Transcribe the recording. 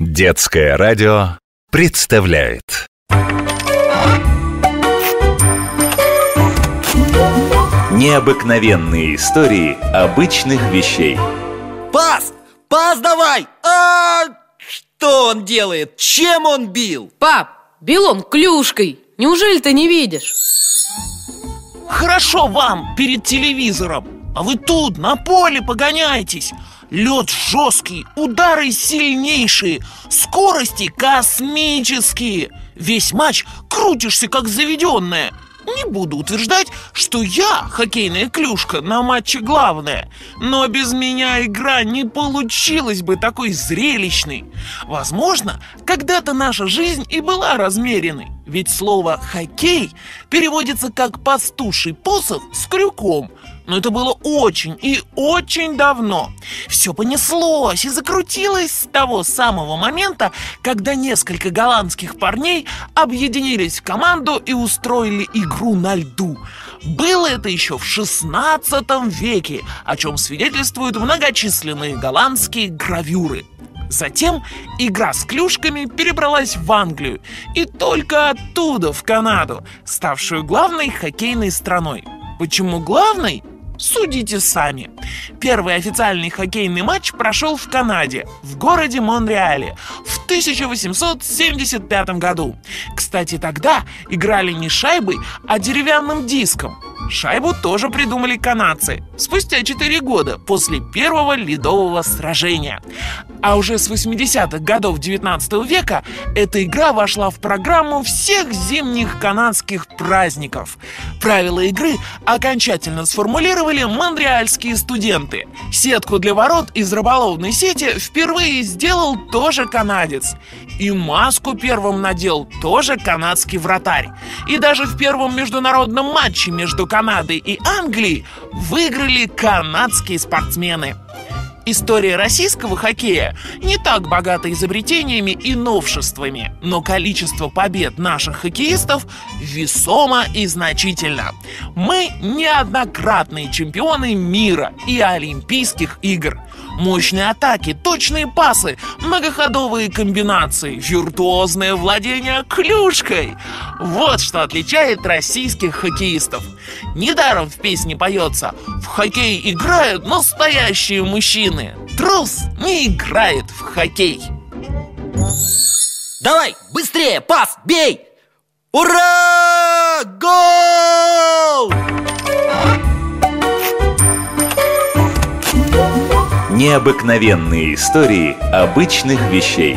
Детское радио представляет Необыкновенные истории обычных вещей Пас! Пас давай! А что он делает? Чем он бил? Пап, бил он клюшкой Неужели ты не видишь? Хорошо вам перед телевизором А вы тут, на поле погоняйтесь Лед жесткий, удары сильнейшие Скорости космические. Весь матч крутишься как заведенная. Не буду утверждать, что я, хоккейная клюшка, на матче главная Но без меня игра не получилась бы такой зрелищной. Возможно, когда-то наша жизнь и была размеренной Ведь слово «хоккей» переводится как «пастуший посох с крюком» но это было очень и очень давно. Все понеслось и закрутилось с того самого момента, когда несколько голландских парней объединились в команду и устроили игру на льду. Было это еще в 16 веке, о чем свидетельствуют многочисленные голландские гравюры. Затем игра с клюшками перебралась в Англию и только оттуда в Канаду, ставшую главной хоккейной страной. Почему главной? Судите сами. Первый официальный хоккейный матч прошел в Канаде, в городе Монреале, в 1875 году. Кстати, тогда играли не шайбой, а деревянным диском. Шайбу тоже придумали канадцы спустя 4 года после первого ледового сражения. А уже с 80-х годов 19 века эта игра вошла в программу всех зимних канадских праздников. Правила игры окончательно сформулировали монреальские студенты. Сетку для ворот из рыболовной сети впервые сделал тоже канадец. И маску первым надел тоже канадский вратарь. И даже в первом международном матче между Канадой и Англией выиграли канадские спортсмены. История российского хоккея не так богата изобретениями и новшествами, но количество побед наших хоккеистов весомо и значительно. Мы неоднократные чемпионы мира и Олимпийских игр. Мощные атаки, точные пасы, многоходовые комбинации, виртуозное владение клюшкой. Вот что отличает российских хоккеистов. Недаром в песне поется «В хоккей играют настоящие мужчины». Трус не играет в хоккей. Давай, быстрее, пас, бей! Ура! Гол! Необыкновенные истории обычных вещей